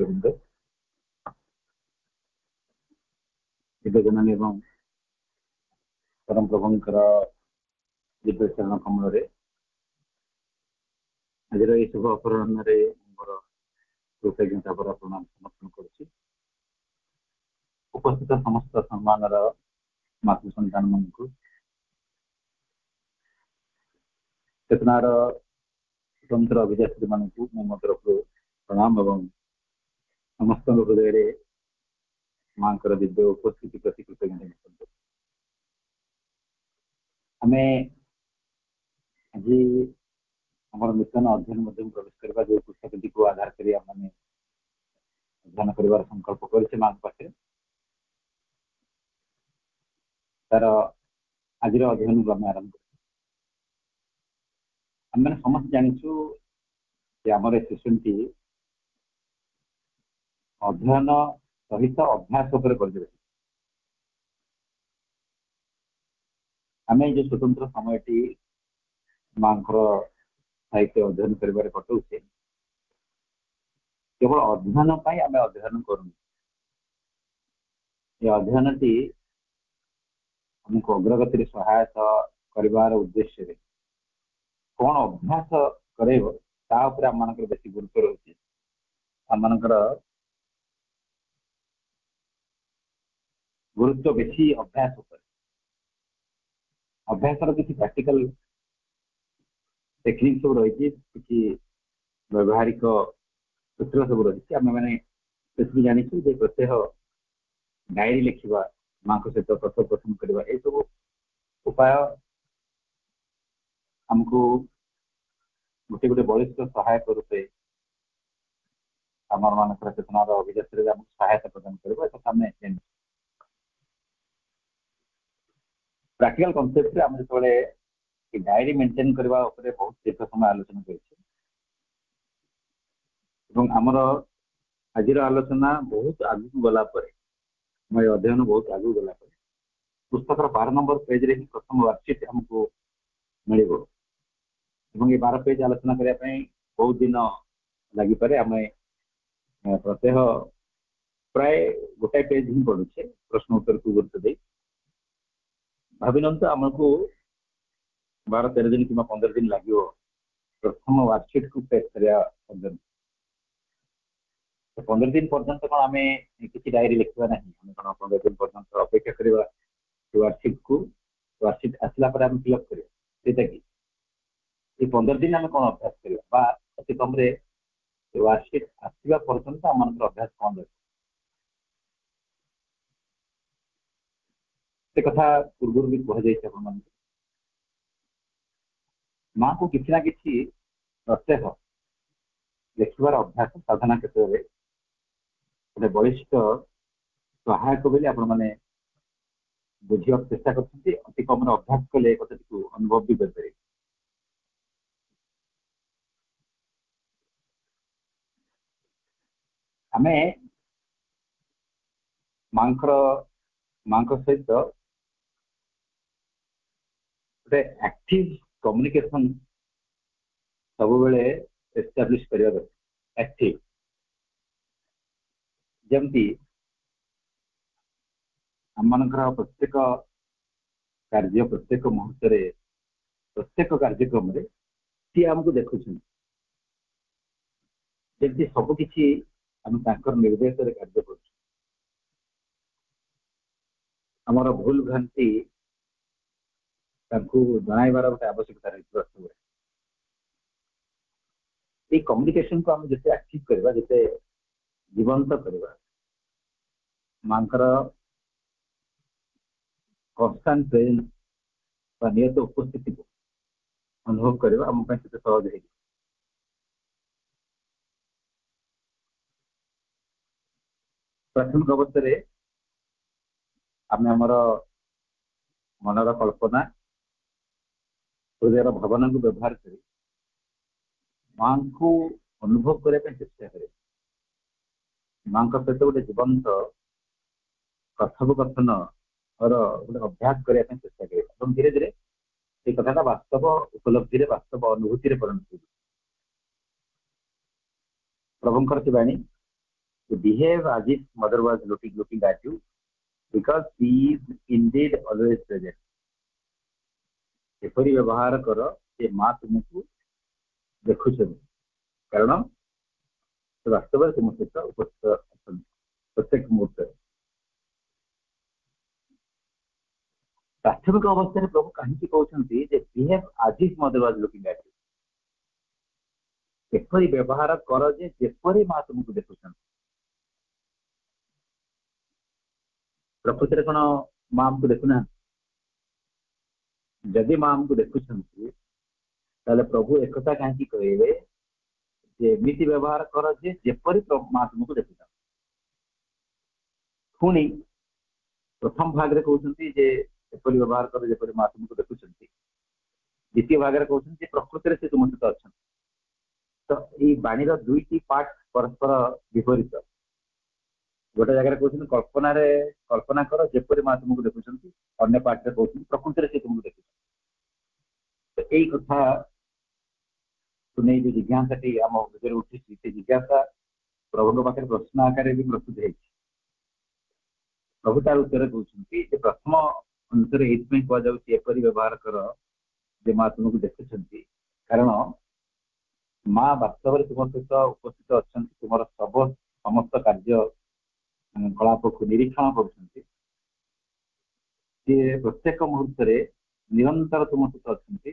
இருந்து విభజనమేవం పరం ప్రభంకర దివ్యచరణ కమଳରେ ଆଜିର ଏଇ ଶୁଭ ଅପରାହ୍ନରେ ମୋର କୃତଜ୍ଞତା ପର ପ୍ରଣାମ ସମର୍ପଣ କରୁଛି ଉପସ୍ଥିତ ସମସ୍ତ ସମ୍ମାନର ମାତୃ ସନ୍ତାନମାନଙ୍କୁ ଚେତନାର ସ୍ୱତନ୍ତ୍ର ଅଭିଯାତ୍ରୀମାନଙ୍କୁ ମୁଁ ମୋ ତରଫରୁ ପ୍ରଣାମ ଏବଂ ସମସ୍ତଙ୍କ ହୃଦୟରେ ମାଙ୍କର ଦିବ୍ୟ ଉପସ୍ଥିତି ପ୍ରତି କୃତଜ୍ଞତା ଜ୍ଞାପନ କରୁ ଆମେ ଆଜି ଆମର ନୂତନ ଅଧ୍ୟୟନ ମଧ୍ୟକୁ ପ୍ରବେଶ କରିବା ଯେଉଁ ପୁସ୍ତକଟିକୁ ଆଧାର କରି ଆମମାନେ ଅଧ୍ୟୟନ କରିବାର ସଂକଳ୍ପ କରିଛେ ମାଙ୍କ ପାଖରେ ତାର ଆଜିର ଅଧ୍ୟୟନକୁ ଆମେ ଆରମ୍ଭ କରୁଛୁ ଆମେମାନେ ସମସ୍ତେ ଜାଣିଛୁ ଯେ ଆମର ଏ ସେସନଟି ଅଧ୍ୟୟନ ସହିତ ଅଭ୍ୟାସ ଉପରେ କରିଦେବେ ଆମେ ଯେଉଁ ସ୍ୱତନ୍ତ୍ର ସମୟଟି ମାଙ୍କର ସାହିତ୍ୟ ଅଧ୍ୟୟନ କରିବାରେ କଟାଉଛେ କେବଳ ଅଧ୍ୟୟନ ପାଇଁ ଆମେ ଅଧ୍ୟୟନ କରୁନୁ ଏ ଅଧ୍ୟୟନଟି ଆମକୁ ଅଗ୍ରଗତିରେ ସହାୟତା କରିବାର ଉଦ୍ଦେଶ୍ୟରେ କ'ଣ ଅଭ୍ୟାସ କରେଇବ ତା ଉପରେ ଆମ ମାନଙ୍କର ବେଶୀ ଗୁରୁତ୍ୱ ରହୁଛି ଆମ ମାନଙ୍କର गुरुत्व बेसी अभ्यास अभ्यास किसी प्राक्टिकल टेक्निक सब रही कि व्यवहारिक सूत्र सब रही आम मैंने जानी जे प्रत्येह डायरी लिखा माँ को सहित प्रथम प्रथम करवा यह सब उपाय आमको गोटे गोटे बलिष्ठ सहायक रूपे आमर मानक चेतनार अभ्यास सहायता प्रदान करें ପ୍ରାକ୍ଟିକାଲ କନସେପ୍ଟରେ ଆମେ ଯେତେବେଳେ ଡାଏରୀ ମେଣ୍ଟେନ୍ କରିବା ଉପରେ ବହୁତ ଦୀର୍ଘ ସମୟ ଆଲୋଚନା କରିଛେ ଏବଂ ଆମର ଆଜିର ଆଲୋଚନା ବହୁତ ଆଗକୁ ଗଲା ପରେ ଆମ ଏ ଅଧ୍ୟୟନ ବହୁତ ଆଗକୁ ଗଲା ପରେ ପୁସ୍ତକର ବାର ନମ୍ବର ପେଜ୍ରେ ହିଁ ପ୍ରଥମ ୱାର୍କସିଟ୍ ଆମକୁ ମିଳିବ ଏବଂ ଏ ବାର ପେଜ୍ ଆଲୋଚନା କରିବା ପାଇଁ ବହୁତ ଦିନ ଲାଗିପାରେ ଆମେ ପ୍ରତ୍ୟେକ ପ୍ରାୟ ଗୋଟାଏ ପେଜ୍ ହିଁ ପଢ଼ୁଛେ ପ୍ରଶ୍ନ ଉତ୍ତରକୁ ଗୁରୁତ୍ୱ ଦେଇ અવિનંત આમકો ભારત અરદિન કિમા 15 દિન લાગ્યો પ્રથમ વાર્ષિક કુ પેત્રિયા 15 દિન પર્જંત કો અમે કિચી ડાયરી લખી વેનાહી અમે કો આપનો દિન પર્જંત અપેક્ષા કરીવા કે વાર્ષિક કુ વાર્ષિક આસલા પર અમે બ્લોક કરી તે તાકી એ 15 દિન અમે કો અભ્યાસ કરીવા બા સિતમરે વાર્ષિક આસવા પર્જંત અમેનો અભ્યાસ કોન ଏତେ କଥା ପୂର୍ବରୁ ବି କୁହାଯାଇଛି ଆପଣମାନଙ୍କୁ ମାଙ୍କୁ କିଛି ନା କିଛି ପ୍ରତ୍ୟେକ ଲେଖିବାର ଅଭ୍ୟାସ ସାଧନା କ୍ଷେତ୍ରରେ ଗୋଟେ ବଳିଷ୍ଠ ସହାୟକ ବୋଲି ଆପଣମାନେ ବୁଝିବାକୁ ଚେଷ୍ଟା କରୁଛନ୍ତି ଅତି କମରେ ଅଭ୍ୟାସ କଲେ ଏ କଥାଟିକୁ ଅନୁଭବ ବି କରିପାରିବେ ଆମେ ମାଙ୍କର ମାଙ୍କ ସହିତ ଗୋଟେ ଆକ୍ଟିଭ କମ୍ୟୁନିକେସନ ସବୁବେଳେ ଏଷ୍ଟାବ୍ଲିଶ କରିବା ଦରକାର ଆକ୍ଟିଭ ଯେମିତି ଆମମାନଙ୍କର ପ୍ରତ୍ୟେକ କାର୍ଯ୍ୟ ପ୍ରତ୍ୟେକ ମୁହୂର୍ତ୍ତରେ ପ୍ରତ୍ୟେକ କାର୍ଯ୍ୟକ୍ରମରେ ସିଏ ଆମକୁ ଦେଖୁଛନ୍ତି ଯେମିତି ସବୁ କିଛି ଆମେ ତାଙ୍କର ନିର୍ଦ୍ଦେଶରେ କାର୍ଯ୍ୟ କରୁଛୁ ଆମର ଭୁଲ ଭ୍ରାନ୍ତି ତାଙ୍କୁ ଜଣାଇବାର ଗୋଟେ ଆବଶ୍ୟକତା ରହିଛି ବାସ୍ତବରେ ଏଇ କମ୍ୟୁନିକେସନକୁ ଆମେ ଯେତେ ଆକ୍ଟିଭ କରିବା ଯେତେ ଜୀବନ୍ତ କରିବା ମାଙ୍କର କନଷ୍ଟାଣ୍ଟ ପ୍ରେଜେନ୍ସ ବା ନିୟତ ଉପସ୍ଥିତିକୁ ଅନୁଭବ କରିବା ଆମ ପାଇଁ ସେତେ ସହଜ ହେଇଯିବ ପ୍ରାଥମିକ ଅବସ୍ଥାରେ ଆମେ ଆମର ମନର କଳ୍ପନା हृदय तो भवन को व्यवहार कर अनुभव करने चेस्ट कैसे माँ का सहित गोटे जीवंत कथोपकथन गोटे अभ्यास करने चेषा कर तो धीरे धीरे से कथा बास्तव उपलब्धि बास्तव अनुभूति पर हो प्रभंकर behave as is otherwise looking looking at you because is indeed always present ଏପରି ବ୍ୟବହାର କର ଯେ ମା ତୁମକୁ ଦେଖୁଛନ୍ତି କାରଣ ସେ ବାସ୍ତବରେ ତୁମ ସହିତ ଉପସ୍ଥିତ ଅଛନ୍ତି ପ୍ରତ୍ୟେକ ମୁହୂର୍ତ୍ତରେ ପ୍ରାଥମିକ ଅବସ୍ଥାରେ ପ୍ରଭୁ କାହିଁକି କହୁଛନ୍ତି ଯେ ବିହେଭ୍ ଆଜି ମଦରୱାଜ ଲୁକିଂ ଆଟ୍ ଏପରି ବ୍ୟବହାର କର ଯେ ଯେପରି ମା ତୁମକୁ ଦେଖୁଛନ୍ତି ପ୍ରକୃତିରେ କ'ଣ ମା ଆମକୁ ଦେଖୁନାହାନ୍ତି ଯଦି ଆମକୁ ଦେଖୁଛନ୍ତି ତାହେଲେ ପ୍ରଭୁ ଏକଥା କାହିଁକି କହିବେ ଯେ ଏମିତି ବ୍ୟବହାର କର ଯେ ଯେପରି ମା ତୁମକୁ ଦେଖୁଛ ପୁଣି ପ୍ରଥମ ଭାଗରେ କହୁଛନ୍ତି ଯେ ଏପରି ବ୍ୟବହାର କର ଯେପରି ମା ତୁମକୁ ଦେଖୁଛନ୍ତି ଦ୍ୱିତୀୟ ଭାଗରେ କହୁଛନ୍ତି ଯେ ପ୍ରକୃତିରେ ସେ ତୁମ ସହିତ ଅଛନ୍ତି ତ ଏଇ ବାଣୀର ଦୁଇଟି ପାର୍ଟ ପରସ୍ପର ବିପରୀତ ଗୋଟେ ଜାଗାରେ କହୁଛନ୍ତି କଳ୍ପନାରେ କଳ୍ପନା କର ଯେପରି ମା ତୁମକୁ ଦେଖୁଛନ୍ତି ଅନ୍ୟ ପାର୍ଟିରେ କହୁଛନ୍ତି ପ୍ରକୃତିରେ ସେ ତୁମକୁ ଦେଖୁଛନ୍ତି ତ ଏଇ କଥା ନେଇ ଯୋଉ ଜିଜ୍ଞାସାଟି ଆମ ଭିତରେ ଉଠିଛି ସେ ଜିଜ୍ଞାସା ପ୍ରଭୁଙ୍କ ପାଖରେ ପ୍ରଶ୍ନ ଆକାରରେ ବି ପ୍ରସ୍ତୁତ ହେଇଛି ପ୍ରଭୁ ତାର ଉତ୍ତର କହୁଛନ୍ତି ଯେ ପ୍ରଥମ ଅନୁସାରେ ଏଇଥିପାଇଁ କୁହାଯାଉଛି ଏପରି ବ୍ୟବହାର କର ଯେ ମା ତୁମକୁ ଦେଖୁଛନ୍ତି କାରଣ ମା ବାସ୍ତବରେ ତୁମ ସହିତ ଉପସ୍ଥିତ ଅଛନ୍ତି ତୁମର ସମସ୍ତ କାର୍ଯ୍ୟ କଳାପକୁ ନିରୀକ୍ଷଣ କରୁଛନ୍ତି ସିଏ ପ୍ରତ୍ୟେକ ମୁହୂର୍ତ୍ତରେ ନିରନ୍ତର ତୁମ ସହିତ ଅଛନ୍ତି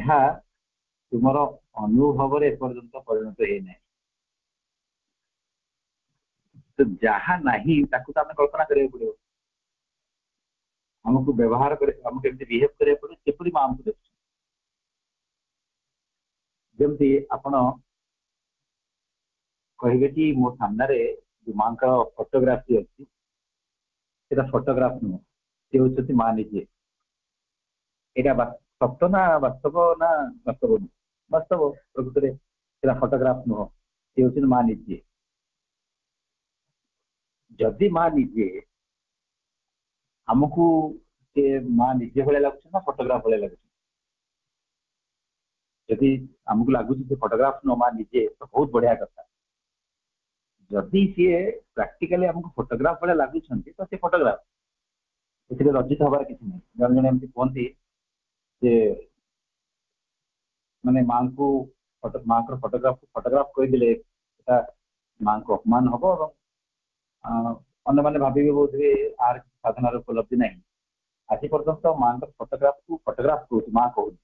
ଏହା ତୁମର ଅନୁଭବରେ ଏପର୍ଯ୍ୟନ୍ତ ପରିଣତ ହେଇନାହିଁ ତ ଯାହା ନାହିଁ ତାକୁ ତ ଆମେ କଳ୍ପନା କରିବାକୁ ପଡିବ ଆମକୁ ବ୍ୟବହାର କରି ଆମକୁ ଏମିତି ବିହେଭ୍ କରିବାକୁ ପଡିବ ଯେପରି ମା ଆମକୁ ଦେଖୁଛନ୍ତି ଯେମିତି ଆପଣ କହିବେ କି ମୋ ସାମ୍ନାରେ ମାଙ୍କ ଫଟୋଗ୍ରାଫ ବି ଅଛି ସେଟା ଫଟୋଗ୍ରାଫ ନୁହଁ ସେ ହେଉଛନ୍ତି ମା ନିଜେ ଏଇଟା ସତ ନା ବାସ୍ତବ ନା ବାସ୍ତବ ନୁହଁ ବାସ୍ତବ ପ୍ରକୃତରେ ସେଟା ଫଟୋଗ୍ରାଫ ନୁହଁ ସେ ହେଉଛନ୍ତି ମା ନିଜେ ଯଦି ମା ନିଜେ ଆମକୁ ସେ ମା ନିଜେ ଭଳିଆ ଲାଗୁଛି ନା ଫଟୋଗ୍ରାଫ ଭଳିଆ ଲାଗୁଛି ଯଦି ଆମକୁ ଲାଗୁଛି ସେ ଫଟୋଗ୍ରାଫ ନ ମା ନିଜେ ତ ବହୁତ ବଢିଆ କଥା जदि सीए प्राक्टिकाली आमको फोटोग्राफ भाई लगुं तो सी फटोग्राफ इसलिए रजित हबार कि नहीं जन जन एमती कहते जे माँ को माँ को फटोग्राफ फटोग्राफ कहीदे माँ को अपमान हम और अन्य भावे बोध हुए आर साधन उपलब्धि ना आज पर्यटन माँ का फटोग्राफ को फटोग्राफ कह माँ कहू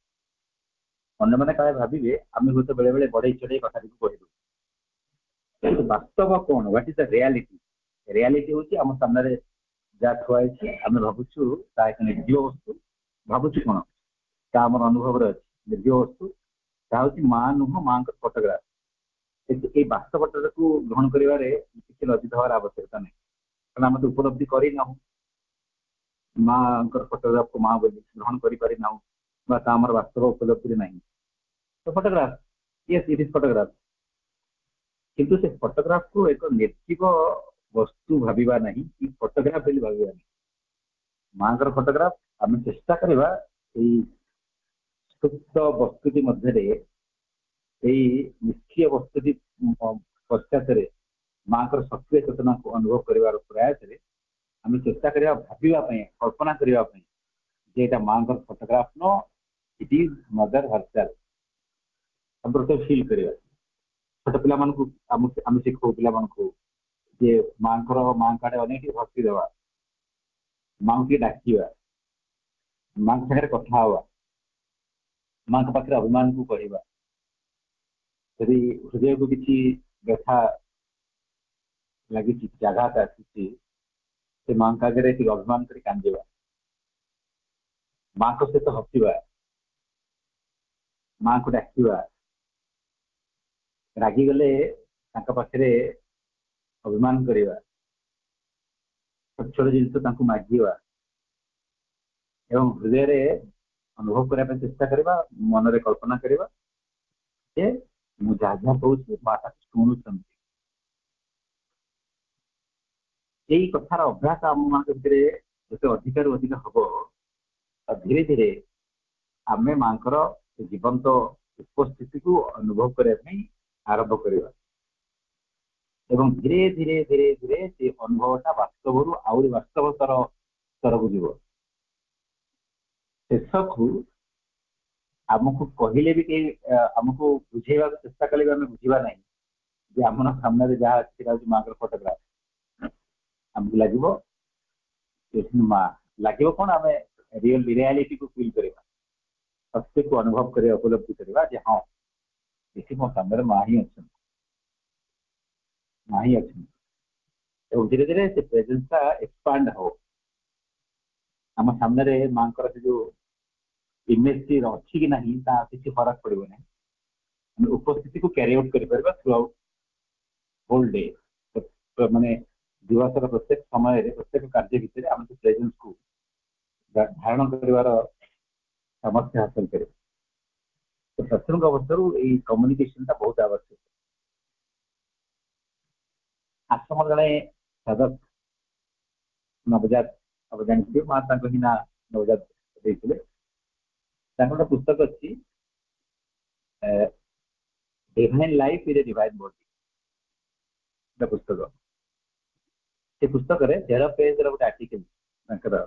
अने भावे आम हूं तो बेले बेले बढ़े चढ़े कथा कहलू ବାସ୍ତବ କ'ଣ what is the reality reality ହେଉଛି ଆମ ସାମ୍ନାରେ ଯାହା ଥୁଆ ହେଇଛି ଆମେ ଭାବୁଛୁ ତାହା ଏକ ନିର୍ଜୀବ ବସ୍ତୁ ଭାବୁଛୁ କ'ଣ ତାହା ଆମର ଅନୁଭବରେ ଅଛି ନିର୍ଜୀବ ବସ୍ତୁ ତାହା ହେଉଛି ମା ନୁହଁ ମାଆଙ୍କ ଫଟୋଗ୍ରାଫ କିନ୍ତୁ ଏଇ ବାସ୍ତବତାକୁ ଗ୍ରହଣ କରିବାରେ କିଛି ଲଜ୍ଜିତ ହେବାର ଆବଶ୍ୟକତା ନାହିଁ କାରଣ ଆମେ ତ ଉପଲବ୍ଧି କରିନାହୁଁ ମାଆଙ୍କର ଫଟୋଗ୍ରାଫକୁ ମା ବୋଲି ଗ୍ରହଣ କରିପାରିନାହୁଁ ବା ତା ଆମର ବାସ୍ତବ ଉପଲବ୍ଧିରେ ନାହିଁ ତ photograph yes it is photograph କିନ୍ତୁ ସେ ଫଟୋଗ୍ରାଫକୁ ଏକ ନିର୍ଜୀବ ବସ୍ତୁ ଭାବିବା ନାହିଁ କି ଫଟୋଗ୍ରାଫ ବୋଲି ଭାବିବା ନାହିଁ ମାଙ୍କର ଫଟୋଗ୍ରାଫ ଆମେ ଚେଷ୍ଟା କରିବା ଏଇ ସୁପ୍ତ ବସ୍ତୁଟି ମଧ୍ୟରେ ଏଇ ନିଷ୍କ୍ରିୟ ବସ୍ତୁଟି ପଶ୍ଚାତରେ ମାଙ୍କର ସକ୍ରିୟ ଚେତନାକୁ ଅନୁଭବ କରିବାର ପ୍ରୟାସରେ ଆମେ ଚେଷ୍ଟା କରିବା ଭାବିବା ପାଇଁ କଳ୍ପନା କରିବା ପାଇଁ ଯେ ଏଇଟା ମାଙ୍କର ଫଟୋଗ୍ରାଫ ନୁହଁ ଇଟ୍ ଇଜ୍ ମଦର ହର୍ଚାଲ ଆମେ ପ୍ରଥମେ ଫିଲ୍ କରିବା छोट पाने शिखु पाने ये माँ को माँ का भक्ति देवा माँ को डाक माँ सा कथा हवा माँ पाखे अभिमान को कहवा यदि हृदय को किसी व्यथा लगी जघात आसी माँ का आगे अभिमान कर माँ को सहित हसवा माँ को डाक ରାଗିଗଲେ ତାଙ୍କ ପାଖରେ ଅଭିମାନ କରିବା ଛୋଟ ଛୋଟ ଜିନିଷ ତାଙ୍କୁ ମାଗିବା ଏବଂ ହୃଦୟରେ ଅନୁଭବ କରିବା ପାଇଁ ଚେଷ୍ଟା କରିବା ମନରେ କଳ୍ପନା କରିବା ଯେ ମୁଁ ଯାହା ଯାହା କହୁଛି ମା ତାକୁ ଶୁଣୁଛନ୍ତି ଏଇ କଥାର ଅଭ୍ୟାସ ଆମମାନଙ୍କ ଭିତରେ ଯେତେ ଅଧିକାରୁ ଅଧିକ ହବ ଧୀରେ ଧୀରେ ଆମେ ମାଙ୍କର ଜୀବନ୍ତ ଉପସ୍ଥିତିକୁ ଅନୁଭବ କରିବା ପାଇଁ ଆରମ୍ଭ କରିବା ଏବଂ ଧୀରେ ଧୀରେ ଧୀରେ ଧୀରେ ସେ ଅନୁଭବଟା ବାସ୍ତବରୁ ଆହୁରି ବାସ୍ତବତର ସ୍ତରକୁ ଯିବ ଶେଷକୁ ଆମକୁ କହିଲେ ବି କେହି ଆମକୁ ବୁଝେଇବାକୁ ଚେଷ୍ଟା କଲେ ବି ଆମେ ବୁଝିବା ନାହିଁ ଯେ ଆମ ସାମ୍ନାରେ ଯାହା ଅଛି ସେଟା ହଉଛି ମାଆଙ୍କର ଫଟୋଗ୍ରାଫ ଆମକୁ ଲାଗିବ ମା ଲାଗିବ କ'ଣ ଆମେ ରିଅଲ ରିଆଲିଟିକୁ ଫିଲ୍ କରିବା ସତ୍ୟକୁ ଅନୁଭବ କରିବା ଉପଲବ୍ଧି କରିବା ଯେ ହଁ ඉතිමොක්කම් වල මාහි අක්ෂණ माही अक्षम तो धीरे धीरे से प्रेजेंस का एक्सपांड हो आम सामने माँ से जो इमेज टी अच्छी कि ना किसी फरक पड़ोना आम उपस्थिति को क्यारि आउट कर थ्रू आउट होल डे मानने दिवसर प्रत्येक समय प्रत्येक कार्य भितर आम प्रेजेन्स को धारण कर समस्या हासिल करें तो शत्रु अवस्था कम्युनिकेशन टा बहुत आवश्यक आश्रम जड़े नवजात अब जानते नवजात पुस्तक अच्छी लाइफ इज ए बॉडी पुस्तक से पुस्तक तेरह पेज रोटे आर्टिकल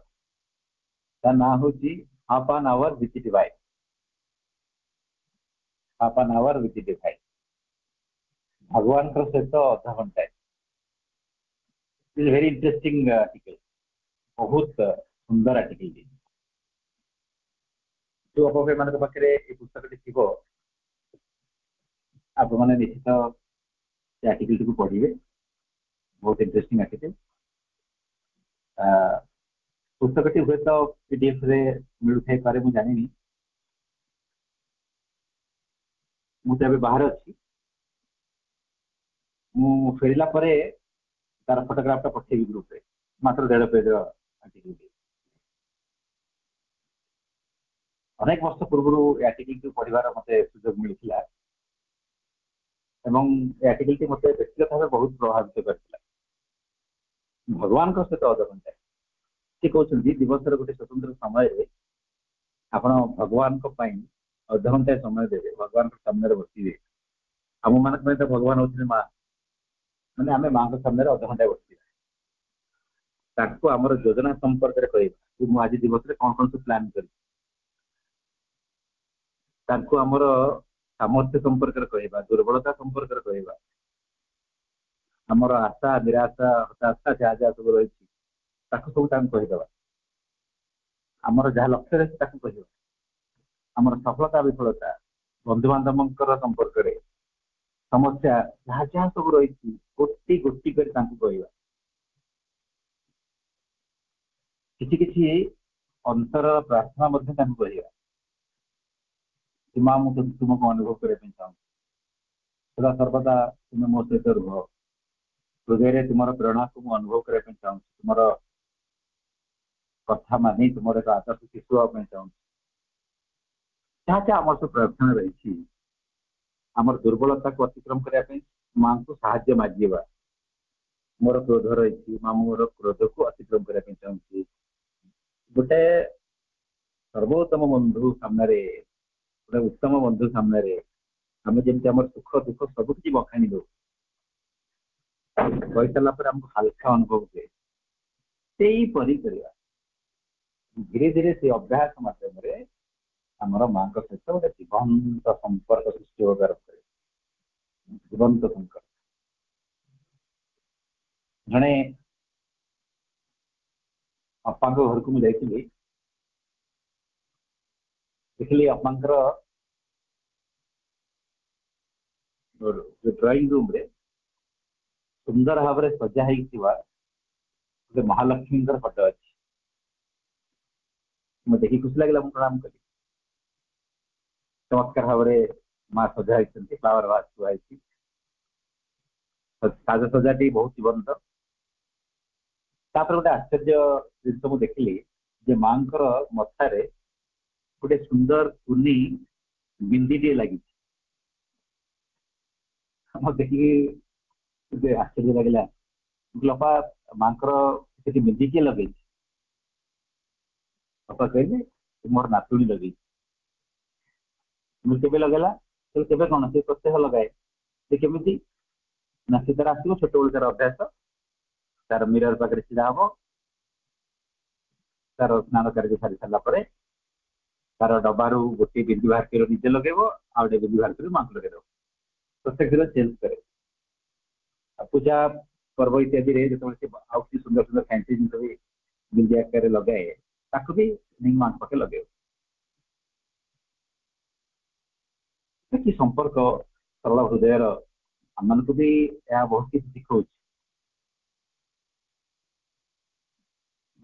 ना हूँ half an hour with divide half an hour with the divine bhagwan prasitto adha ghanta this is a very interesting article bahut sundar article ji ଯୋଉ ଆପଣ ଏମାନଙ୍କ ପାଖରେ ଏ ପୁସ୍ତକଟି ଥିବ ଆପଣମାନେ ନିଶ୍ଚିତ ସେ ଆର୍ଟିକଲ୍ଟିକୁ ପଢ଼ିବେ ବହୁତ ଇଣ୍ଟରେଷ୍ଟିଂ ଆର୍ଟିକଲ୍ ପୁସ୍ତକଟି ହୁଏତ ପିଡିଏଫ୍ରେ ମିଳୁଥାଇପାରେ ମୁଁ ଜାଣିନି ମୁଁ ତ ଏବେ ବାହାରେ ଅଛି ମୁଁ ଫେରିଲା ପରେ ତାର ଫଟୋଗ୍ରାଫ୍ଟା ପଠେଇବି ଗ୍ରୁପ୍ରେ ମାତ୍ର ଦେଢ଼ ପେଜ୍ର ଆର୍ଟିକିଲ୍ ଅନେକ ବର୍ଷ ପୂର୍ବରୁ ଏ ଆର୍ଟିକିଲ୍ଟି ପଢ଼ିବାର ମୋତେ ସୁଯୋଗ ମିଳିଥିଲା ଏବଂ ଏ ଆର୍ଟିକିଲ୍ଟି ମୋତେ ବ୍ୟକ୍ତିଗତ ଭାବେ ବହୁତ ପ୍ରଭାବିତ କରିଥିଲା ଭଗବାନଙ୍କ ସହିତ ଅଧଘଣ୍ଟା ସେ କହୁଛନ୍ତି ଦିବସର ଗୋଟେ ସ୍ୱତନ୍ତ୍ର ସମୟରେ ଆପଣ ଭଗବାନଙ୍କ ପାଇଁ ଅଧଘଣ୍ଟା ସମୟ ଦେବେ ଭଗବାନଙ୍କ ସାମ୍ନାରେ ବସିବେ ଆମ ମାନଙ୍କ ପାଇଁ ତ ଭଗବାନ ହଉଛନ୍ତି ମା ମାନେ ଆମେ ମାଙ୍କ ସାମ୍ନାରେ ଅଧଘଣ୍ଟା ବସିବା ତାକୁ ଆମର ଯୋଜନା ସମ୍ପର୍କରେ କହିବା କି ମୁଁ ଆଜି ଦିବସରେ କ'ଣ କ'ଣ ସବୁ ପ୍ଲାନ୍ କରିବି ତାଙ୍କୁ ଆମର ସାମର୍ଥ୍ୟ ସମ୍ପର୍କରେ କହିବା ଦୁର୍ବଳତା ସମ୍ପର୍କରେ କହିବା ଆମର ଆଶା ନିରାଶା ହତାଶା ଯାହା ଯାହା ସବୁ ରହିଛି ତାକୁ ସବୁ ତାଙ୍କୁ କହିଦେବା ଆମର ଯାହା ଲକ୍ଷ୍ୟ ରହିଛି ତାକୁ କହିବା ଆମର ସଫଳତା ବିଫଳତା ବନ୍ଧୁବାନ୍ଧବଙ୍କର ସମ୍ପର୍କରେ ସମସ୍ୟା ଯାହା ଯାହା ସବୁ ରହିଛି ଗୋଟି ଗୋଟି କରି ତାଙ୍କୁ କହିବା କିଛି କିଛି ଅନ୍ତରର ପ୍ରାର୍ଥନା ମଧ୍ୟ ତାଙ୍କୁ କରିବା କି ମା ମୁଁ କିନ୍ତୁ ତୁମକୁ ଅନୁଭବ କରିବା ପାଇଁ ଚାହୁଁଛି ସଦା ସର୍ବଦା ତୁମେ ମୋ ସହିତ ରୁହ ହୃଦୟରେ ତୁମର ପ୍ରେରଣାକୁ ମୁଁ ଅନୁଭବ କରିବା ପାଇଁ ଚାହୁଁଛି ତୁମର କଥା ମାନି ତୁମର ଏକ ଆଦର୍ଶ ଶିଶୁ ହେବା ପାଇଁ ଚାହୁଁଛି ଯାହା ଯାହା ଆମର ସବୁ ପ୍ରାର୍ଥନା ରହିଛି ଆମର ଦୁର୍ବଳତାକୁ ଅତିକ୍ରମ କରିବା ପାଇଁ ମାଙ୍କୁ ସାହାଯ୍ୟ ମାଗିବା ମୋର କ୍ରୋଧ ରହିଛି ମା ମୋର କ୍ରୋଧକୁ ଅତିକ୍ରମ କରିବା ପାଇଁ ଚାହୁଁଛି ଗୋଟେ ସର୍ବୋତ୍ତମ ବନ୍ଧୁ ସାମ୍ନାରେ ଗୋଟେ ଉତ୍ତମ ବନ୍ଧୁ ସାମ୍ନାରେ ଆମେ ଯେମିତି ଆମର ସୁଖ ଦୁଃଖ ସବୁ କିଛି ବଖାଣି ଦଉ କହିସାରିଲା ପରେ ଆମକୁ ହାଲକା ଅନୁଭବ ହୁଏ ସେହିପରି କରିବା ଧୀରେ ଧୀରେ ସେ ଅଭ୍ୟାସ ମାଧ୍ୟମରେ ଆମର ମାଙ୍କ ସହିତ ଗୋଟେ ଜୀବନ୍ତ ସମ୍ପର୍କ ସୃଷ୍ଟି ହେବା ଦରକାର ଜୀବନ୍ତ ସମ୍ପର୍କ ଜଣେ ଅପାଙ୍କ ଘରକୁ ମୁଁ ଯାଇଥିଲି ଦେଖିଲି ଅପାଙ୍କର ଡ୍ରଇଂ ରୁମ୍ରେ ସୁନ୍ଦର ଭାବରେ ସଜା ହେଇଥିବା ଗୋଟେ ମହାଲକ୍ଷ୍ମୀଙ୍କର ଫଟୋ ଅଛି ମୁଁ ଦେଖି ଖୁସି ଲାଗିଲା ମୁଁ ପ୍ରଣାମ କଲି चमत्कारः वरे मा सजा इच्छन्ति फ्लावर् साज सजा साजसजाटि बहुत जीवन्त तत्र गोटे आश्चर्य जिनिष म देखिलि जे माङ्कर मथारे गोटे सुन्दर कुनि बिन्दिटिए लागिछ म देखिकि आश्चर्य लगे लपा माङ्कर सेठी बिन्दिटिए लगेछ लपा कहिले मोर नातुणी लगेछ केवे लगेला केवे कौन से प्रत्यय लगाए से केमी ना से तार आसो छोटबे तार अभ्यास तार मीर पाखे छିଡା हम तार स्नान कार्य सारी सारापर तार डबारू गोटे बिंदी बाहर कर निजे लगे आ गए बाहर कर मांग लगे प्रत्येक दिन चेंज करे पूजा पर्व इत्यादि जो आउ सुंदर सुंदर फैंस जिन बिंदी आकार लगाए ताकू भी मांग पाखे लगे କି ସମ୍ପର୍କ ସରଳ ହୃଦୟର ଆମମାନଙ୍କୁ ବି ଏହା ବହୁତ କିଛି ଶିଖଉଛି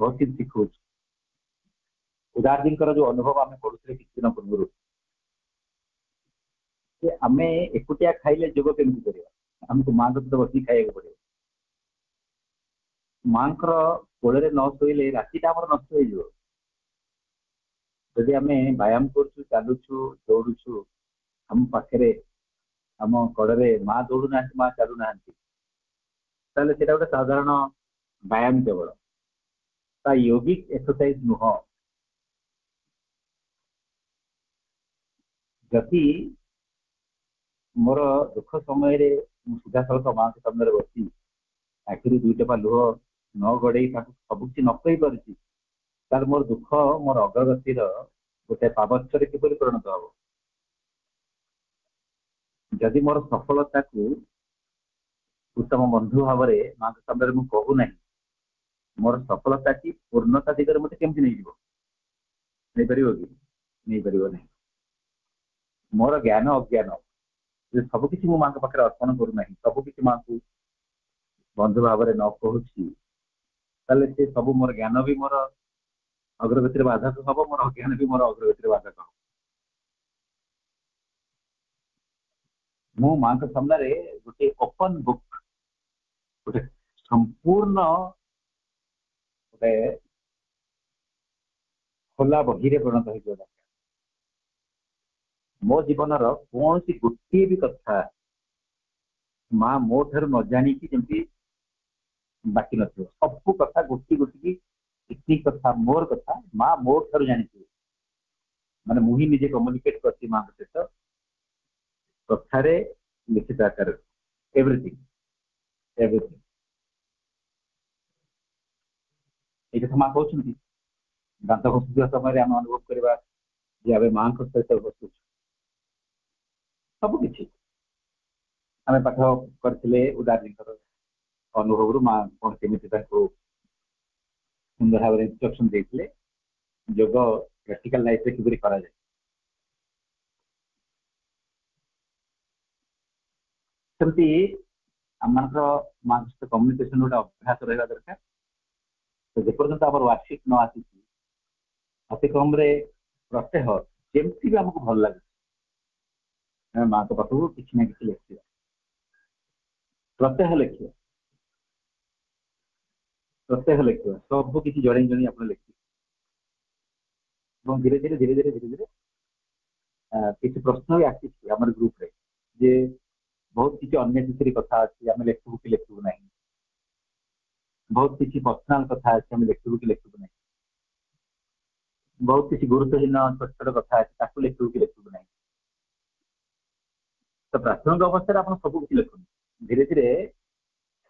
ବହୁତ କିଛି ଶିଖଉଛି ଉଦାରଜୀଙ୍କର ଯୋଉ ଅନୁଭବ ଆମେ କରୁଥିଲେ କିଛି ଦିନ ପୂର୍ବରୁ ଯେ ଆମେ ଏକୁଟିଆ ଖାଇଲେ ଯୋଗ କେମିତି କରିବା ଆମକୁ ମାଆଙ୍କ ସହିତ ବସିକି ଖାଇବାକୁ ପଡିବ ମାଆଙ୍କର କୋଳରେ ନ ଶୋଇଲେ ରାତିଟା ଆମର ନଷ୍ଟ ହେଇଯିବ ଯଦି ଆମେ ବ୍ୟାୟାମ କରୁଛୁ ଚାଲୁଛୁ ଦୌଡୁଛୁ ଆମ ପାଖରେ ଆମ କଡ଼ରେ ମା ଦୌଡ଼ୁନାହାନ୍ତି ମା ଚାଲୁନାହାନ୍ତି ତାହେଲେ ସେଇଟା ଗୋଟେ ସାଧାରଣ ବ୍ୟାୟାମ କେବଳ ତା ୟୋଗିକ ଏକ୍ସରସାଇଜ ନୁହଁ ଯଦି ମୋର ଦୁଃଖ ସମୟରେ ମୁଁ ସିଧାସଳଖ ମାଆଙ୍କ ସାମ୍ନାରେ ବସି ଆଖିରୁ ଦୁଇଟା ବା ଲୁହ ନ ଗଡ଼େଇ ତାକୁ ସବୁ କିଛି ନ କହିପାରୁଛି ତାହେଲେ ମୋର ଦୁଃଖ ମୋର ଅଗ୍ରଗତିର ଗୋଟେ ପାବଚ୍ୟରେ କିପରି ପରିଣତ ହବ ଯଦି ମୋର ସଫଳତାକୁ ଉତ୍ତମ ବନ୍ଧୁ ଭାବରେ ମାଙ୍କ ଶବ୍ଦରେ ମୁଁ କହୁନାହିଁ ମୋର ସଫଳତାଟି ପୂର୍ଣ୍ଣତା ଦିଗରେ ମୋତେ କେମିତି ନେଇଯିବ ନେଇପାରିବ କି ନେଇପାରିବ ନାହିଁ ମୋର ଜ୍ଞାନ ଅଜ୍ଞାନ ସବୁ କିଛି ମୁଁ ମାଙ୍କ ପାଖରେ ଅର୍ପଣ କରୁନାହିଁ ସବୁ କିଛି ମାଙ୍କୁ ବନ୍ଧୁ ଭାବରେ ନ କହୁଛି ତାହେଲେ ସେ ସବୁ ମୋର ଜ୍ଞାନ ବି ମୋର ଅଗ୍ରଗତିରେ ବାଧକ ହବ ମୋର ଅଜ୍ଞାନ ବି ମୋର ଅଗ୍ରଗତିରେ ବାଧକ ହବ ମୁଁ ମାଙ୍କ ସାମ୍ନାରେ ଗୋଟେ ଓପନ୍ ବୁକ୍ ଗୋଟେ ସମ୍ପୂର୍ଣ୍ଣ ଗୋଟେ ଖୋଲା ବହିରେ ପରିଣତ ହେଇଯିବ ଦରକାର ମୋ ଜୀବନର କୌଣସି ଗୋଟିଏ ବି କଥା ମା ମୋ ଠାରୁ ନ ଜାଣିକି ଯେମିତି ବାକି ନଥିବ ସବୁ କଥା ଗୋଟି ଗୋଟିକି ଏତିକି କଥା ମୋର କଥା ମା ମୋ ଠାରୁ ଜାଣିଥିବେ ମାନେ ମୁଁ ହିଁ ନିଜେ କମ୍ୟୁନିକେଟ୍ କରିଛି ମାଙ୍କ ସହିତ so ଲିଖିତ ଆକାରରେ kar everything ଏଇ କଥା ତ ମା କହୁଛନ୍ତି ଦାନ୍ତ ଘଷୁଥିବା ସମୟରେ ଆମେ ଅନୁଭବ କରିବା ଯେ ଆମେ ମାଙ୍କ ସହିତ ଘଷୁଛୁ ସବୁ କିଛି ଆମେ ପାଠ କରିଥିଲେ ଉଦାହରଣଙ୍କର ଅନୁଭବରୁ ମା କ'ଣ କେମିତି ତାଙ୍କୁ ସୁନ୍ଦର ଭାବରେ ଇନଷ୍ଟ୍ରକ୍ସନ୍ ଦେଇଥିଲେ ଯୋଗ ପ୍ରାକ୍ଟିକାଲ ଲାଇଫ୍ରେ କିପରି କରାଯାଏ ସେମିତି ଆମମାନଙ୍କର ମାନଙ୍କ ସହିତ କମ୍ୟୁନିକେସନ ଗୋଟେ ଅଭ୍ୟାସ ରହିବା ଦରକାର ତ ଯେପର୍ଯ୍ୟନ୍ତ ଆମର ୱାର୍କସିଟ୍ ନ ଆସିଛି ଅତି କମରେ ପ୍ରତ୍ୟହ ଯେମିତି ବି ଆମକୁ ଭଲ ଲାଗୁଛି ଆମେ ମାଆଙ୍କ ପାଖକୁ କିଛି ନା କିଛି ଲେଖିବା ପ୍ରତ୍ୟହ ଲେଖିବା ପ୍ରତ୍ୟହ ଲେଖିବା ସବୁ କିଛି ଜଣେଇ ଜଣେଇ ଆପଣ ଲେଖିବେ ଏବଂ ଧୀରେ ଧୀରେ ଧୀରେ ଧୀରେ ଧୀରେ ଧୀରେ କିଛି ପ୍ରଶ୍ନ ବି ଆସିଛି ଆମର ଗ୍ରୁପରେ ଯେ বহু কি কি আননেসেসারি কথা আছে আমি লেখব কি লেখব না খুব কি কি বকসান কথা আছে আমি লেখব কি লেখব না বহু কি কি গুরুত্বপূর্ণ অন্তস্থ কথা আছে তা কও লেখব কি লেখব না সব আসলে অবসর আপন সব কিছু লেখব ধীরে ধীরে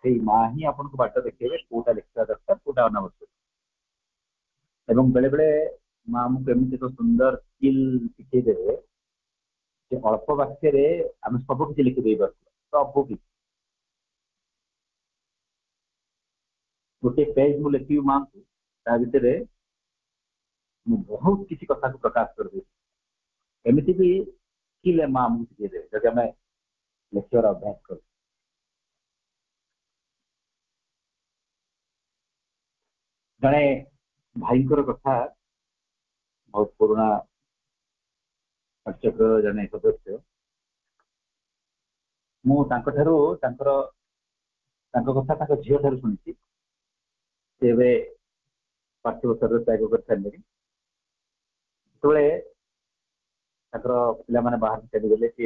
সেই মাহি আপনকে বাটে দেখিবে কোটা লেখনা দরকার কোটা না দরকার এবং বেলেবেলে মা আমাকে এমনি তো সুন্দর ফিল লিখে দে ସେ ଅଳ୍ପ ବାକ୍ୟରେ ଆମେ ସବୁ କିଛି ଲେଖିଦେଇ ପାରୁଥିବା ସବୁ କିଛି ଗୋଟିଏ ପେଜ୍ ମୁଁ ଲେଖିବି ମାଙ୍କୁ ତା ଭିତରେ ମୁଁ ବହୁତ କିଛି କଥାକୁ ପ୍ରକାଶ କରିଦେବି ଏମିତି ବି କି ମା ଆମକୁ ଶିଖେଇଦେବେ ଯଦି ଆମେ ଲେଖିବାର ଅଭ୍ୟାସ କରୁ ଜଣେ ଭାଇଙ୍କର କଥା ବହୁତ ପୁରୁଣା আচ্ছা গরে জানা একবক্ত মো তাকো থরো তাকর তাকো কথা তাকো জিও থরো শুনিছি তেবে পাছউ তরর তাকো গব তান্ডি তউলে আত্রা ফিলা মানে বাহারতে গলে কি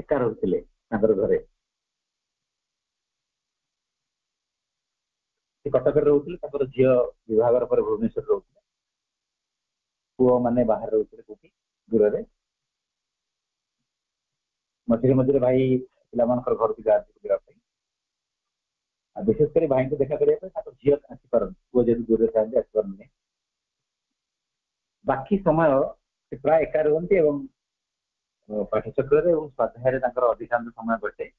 একার হউতিলে আত্রা ঘরে কি কথা কর রহুতিলে তাকর জিও বিভাগর পর ভুবনেশ্বর র पुओ मने बाहर रहुथिले कोठि दूरे मझिरे मझिरे भाइ पिलामानकर घरकु जाथि गिरा पई आ विशेष करि को देखा करै पई त पुओ जे दूरे थाले आसि परन ने बाकी समय से प्राय एक रहन्ति एवं पाठचक्र स्वाध्याय अधिकांश समय कटे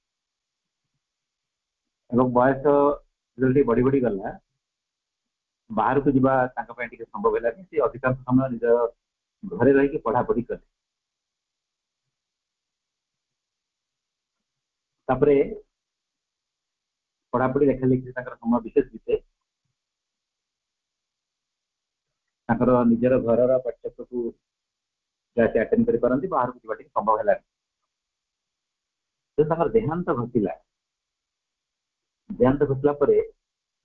एवं वयस जल्दी बडी बडी बाहर को जी संभव है से अधिकांश समय निज घर रहीकि पढ़ापढ़ी कले पढ़ापढ़ी लेखालेखी समय विशेष विषय निजर घर पाठ्यक्र को कर पारती बाहर को संभव है देहांत घटला देहांत घटला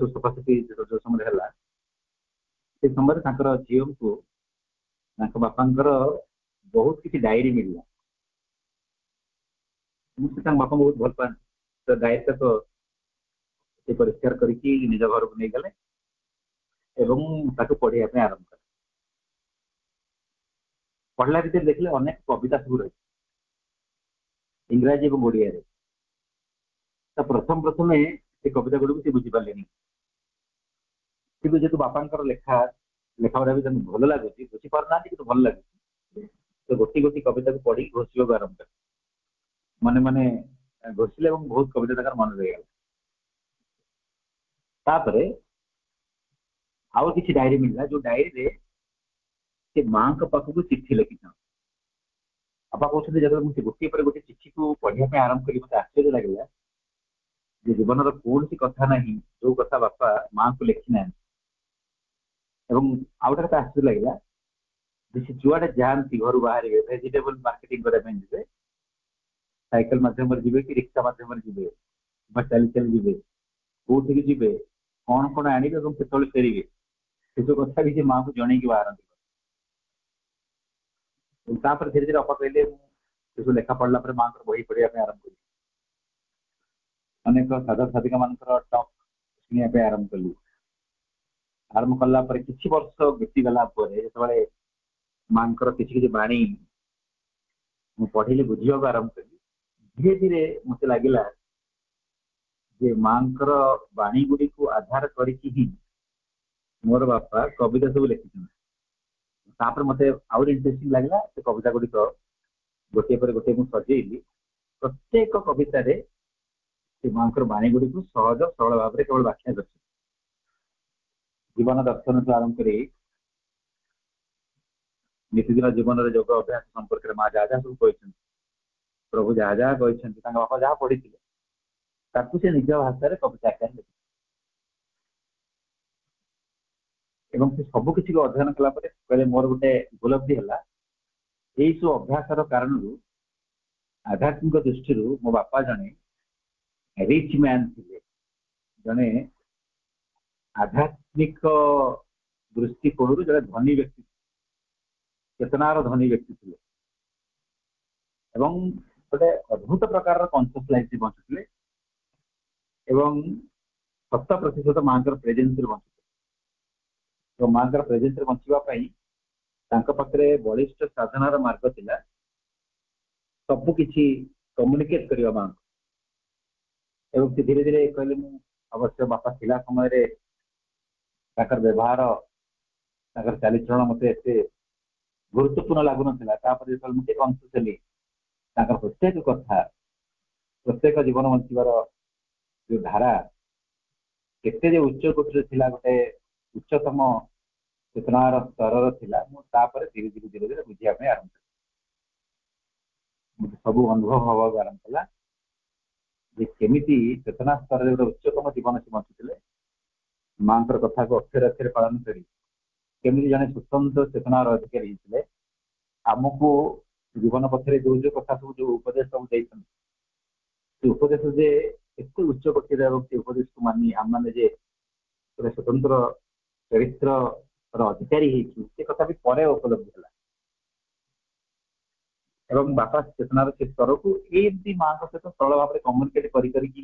ತುಸ್ಪತತಿ ಜೋ ಸಮುದಹಲ್ಲ ಈ ಸಂಭರಕನ ಚಿಯಂಕು ನಾಕ ಬಾಪಾಂಕರೆ ಬಹುತ್ ಕಿತಿ ಡೈರಿ ಮಿಲ್ಲಾ ಮುಷ್ಟಕ ಬಾಪ ಬಹುತ್ ಬಹುತ್ ಪೆ ತ ದೈತ್ಯ ತೋ ಈ ಪರಿಶ্কার କରି ಕಿ ನಿಜ ಘರುಗ್ ನೀಗಲೆ এবಂ ತಕ ಪೊಡಿ ಅಪ್ನೆ ಆರಂಭ ಕರು ವಳ್ಳಾದಿ ತ ದಿಖಲೆ ಅನೇಕ ಕವಿತಾ ಸುರು ಐ ಇಂಗ್ಲಿಷೆ ಕೋ ಬೋಡಿಯರೆ ತ ಪ್ರಥಮ ಪ್ರಥಮನೆ ᱛᱮ কবিতা গੜুକୁ তে বুজি পারলেনি। কিন্তু যেতু બાপাଙ୍କର লেখা লেখা পড়া বিজন ভোল লাগিছিল, বুজি পড়না নি তে ভোল লাগিছিল। তো গটি গটি কবিতাକୁ পড়ি ঘোছিবো আরম্ভ কৰে। মনে মনে ঘোছিলে আৰু বহুত কবিতাৰ মন হৈ গ'ল। তাৰ পাৰে আৰু কিচি ডাইৰী মিল্লা যো ডাইৰীৰে তে মা কা পক্ষৰ চিঠি লাগি আবাকো শুনি যাতো মই গুটিৰ ওপৰতে গটি চিঠিକୁ পঢ়ি মই আৰম্ভ কৰিলো তে আশ্চৰ্য লাগি ল'ল। जीवन रोण कथा ना जो कथा बापा माँ को लिखि ना आउट आश्चर्य लगला जिस जाती घर बाहर भेजिटेबल मार्केटिंग करने सैकल मध्यम जीवे कि रिक्सा मध्यम जीवे चली चल जी कौट की जी कौन कौन आणवे और फेर से जो कथा भी माँ को जन बाहर धीरे धीरे अपने लेखा पढ़ला बही पढ़ापी आरंभ कर ଅନେକ ମାନଙ୍କର ଟକ୍ ଶୁଣିବା ପାଇଁ ଆରମ୍ଭ କଲି ଆରମ୍ଭ କଲା ପରେ କିଛି ବର୍ଷ ବିତିଗଲା ପରେ ଯେତେବେଳେ ମାଙ୍କର କିଛି କିଛି ବାଣୀ ମୁଁ ପଢ଼ିଲି ବୁଝିବାକୁ ଆରମ୍ଭ କଲି ଧୀରେ ଧୀରେ ମୋତେ ଲାଗିଲା ଯେ ମାଙ୍କର ବାଣୀ ଗୁଡ଼ିକୁ ଆଧାର କରିକି ହିଁ ମୋର ବାପା କବିତା ସବୁ ଲେଖିଛନ୍ତି ତାପରେ ମୋତେ ଆହୁରି ଇଣ୍ଟରେଷ୍ଟିଂ ଲାଗିଲା ସେ କବିତା ଗୁଡ଼ିକ ଗୋଟିଏ ପରେ ଗୋଟିଏ ମୁଁ ସଜେଇଲି ପ୍ରତ୍ୟେକ କବିତାରେ ସେ ବାଣୀ ଗୁଡିକୁ ସହଜ ସରଳ ଭାବରେ କେବଳ ବ୍ୟାଖ୍ୟା କରିଛନ୍ତି ଜୀବନ ଦର୍ଶନ ଦର୍ଶନଠୁ ଆରମ୍ଭ କରି ନିତିଦିନ ଜୀବନରେ ଯୋଗ ଅଭ୍ୟାସ ସମ୍ପର୍କରେ ମା ଯାହା ଯାହା ସବୁ କହିଛନ୍ତି ପ୍ରଭୁ ଯାହା ଯାହା କହିଛନ୍ତି ତାଙ୍କ ବାପା ଯାହା ପଢିଥିଲେ ତାକୁ ସେ ନିଜ ଭାଷାରେ କବିତା ଆକାରରେ ଲେଖିଥିଲେ ଏବଂ ସେ ସବୁ କିଛିକୁ ଅଧ୍ୟୟନ କଲା ପରେ କହିଲେ ମୋର ଗୋଟେ ଉପଲବ୍ଧି ହେଲା ଏଇସବୁ ଅଭ୍ୟାସର କାରଣରୁ ଆଧ୍ୟାତ୍ମିକ ଦୃଷ୍ଟିରୁ ମୋ ବାପା ଜଣେ रिचमैनले जने आध्यात्मिक दृष्टिकोण जुदा धनी व्यक्ति कितना धनी व्यक्ति थियो एवं ओडे अद्भुत प्रकारର কনসেপ্টলাইজটি বन्छले एवं 70% মানত্র প্রেজেন্সৰ বन्छ। তো মানত্র প্রেজেন্সৰ বছিবা পাই তাৰ কাখৰে বলিষ্ঠ সাধনাৰ मार्ग দিলা সককিছি কমিউনিকেট কৰিবামাক से धीरे धीरे कहले मु अवश्य बापा थिला समय व्यवहार ताकर मत चलन मते एते गुरुत्वपूर्ण लागु नथिला ता पर प्रत्येक कथ प्रत्येक जीवन मंचिवार जो धारा के जे उच्च कोटि थिला गोटे उच्चतम चेतनार स्तर रहा मु धीरे धीरे धीरे धीरे बुझिया पे आरंभ सब अनुभव हवा आरंभ कला ଯେ କେମିତି ଚେତନା ସ୍ତରରେ ଗୋଟେ ଉଚ୍ଚତମ ଜୀବନ ସେ ବଞ୍ଚୁଥିଲେ ମାଙ୍କର କଥାକୁ ଅକ୍ଷରେ ଅକ୍ଷରେ ପାଳନ କରି କେମିତି ଜଣେ ସ୍ୱତନ୍ତ୍ର ଚେତନାର ଅଧିକାରୀ ହେଇଥିଲେ ଆମକୁ ଜୀବନ ପଥରେ ଯୋଉ ଯୋଉ କଥା ସବୁ ଯୋଉ ଉପଦେଶ ସବୁ ଦେଇଛନ୍ତି ସେ ଉପଦେଶ ଯେ ଏତେ ଉଚ୍ଚ କୋଟିର ଏବଂ ସେ ଉପଦେଶକୁ ମାନି ଆମମାନେ ଯେ ଗୋଟେ ସ୍ୱତନ୍ତ୍ର ଚରିତ୍ରର ଅଧିକାରୀ ହେଇଛୁ ସେ କଥା ବି ପରେ ଉପଲବ୍ଧି ହେଲା ଏବଂ ବାପା ଚେତନାର ସେ ସ୍ତରକୁ ଏମିତି ମାଆଙ୍କ ସହିତ ସରଳ ଭାବରେ କମ୍ୟୁନିକେଟ୍ କରି କରିକି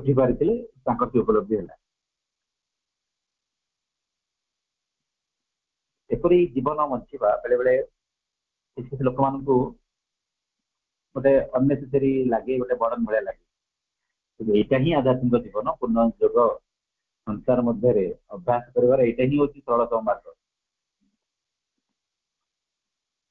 ଉଠି ପାରିଥିଲେ ତାଙ୍କର ସେ ଉପଲବ୍ଧି ହେଲା ଏପରି ଜୀବନ ବଞ୍ଚିବା ବେଳେବେଳେ କିଛି କିଛି ଲୋକମାନଙ୍କୁ ଗୋଟେ ଅନ୍ନେସେସରୀ ଲାଗେ ଗୋଟେ ବର୍ଡନ ଭଳିଆ ଲାଗେ କିନ୍ତୁ ଏଇଟା ହିଁ ଆଧ୍ୟାତ୍ମିକ ଜୀବନ ପୂର୍ଣ୍ଣ ଯୋଗ ସଂସାର ମଧ୍ୟରେ ଅଭ୍ୟାସ କରିବାର ଏଇଟା ହିଁ ହେଉଛି ସରଳତମ ମାର୍ଗ